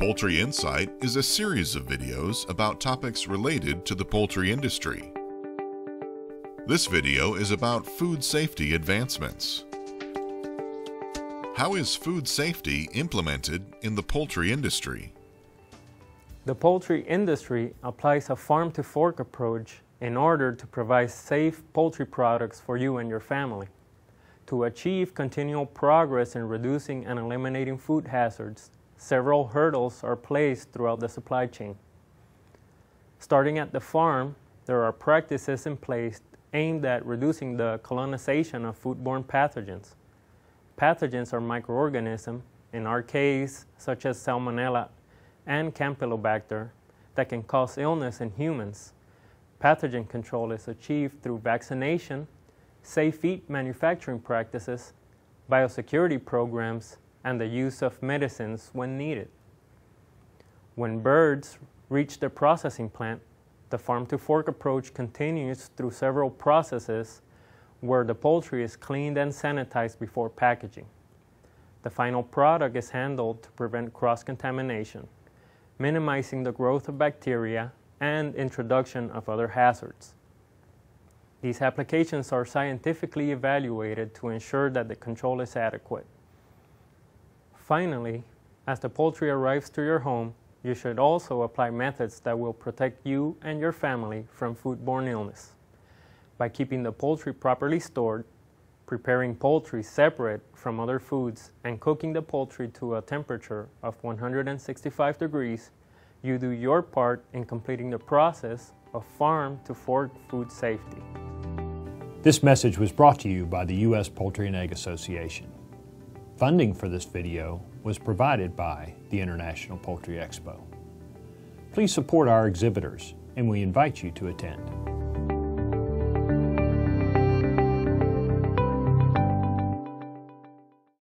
Poultry Insight is a series of videos about topics related to the poultry industry. This video is about food safety advancements. How is food safety implemented in the poultry industry? The poultry industry applies a farm to fork approach in order to provide safe poultry products for you and your family. To achieve continual progress in reducing and eliminating food hazards, several hurdles are placed throughout the supply chain. Starting at the farm, there are practices in place aimed at reducing the colonization of foodborne pathogens. Pathogens are microorganisms, in our case, such as Salmonella and Campylobacter, that can cause illness in humans. Pathogen control is achieved through vaccination, safe feed manufacturing practices, biosecurity programs, and the use of medicines when needed. When birds reach the processing plant, the farm to fork approach continues through several processes where the poultry is cleaned and sanitized before packaging. The final product is handled to prevent cross contamination, minimizing the growth of bacteria and introduction of other hazards. These applications are scientifically evaluated to ensure that the control is adequate. Finally, as the poultry arrives to your home, you should also apply methods that will protect you and your family from foodborne illness. By keeping the poultry properly stored, preparing poultry separate from other foods, and cooking the poultry to a temperature of 165 degrees, you do your part in completing the process of farm to fork food safety. This message was brought to you by the U.S. Poultry and Egg Association. Funding for this video was provided by the International Poultry Expo. Please support our exhibitors and we invite you to attend.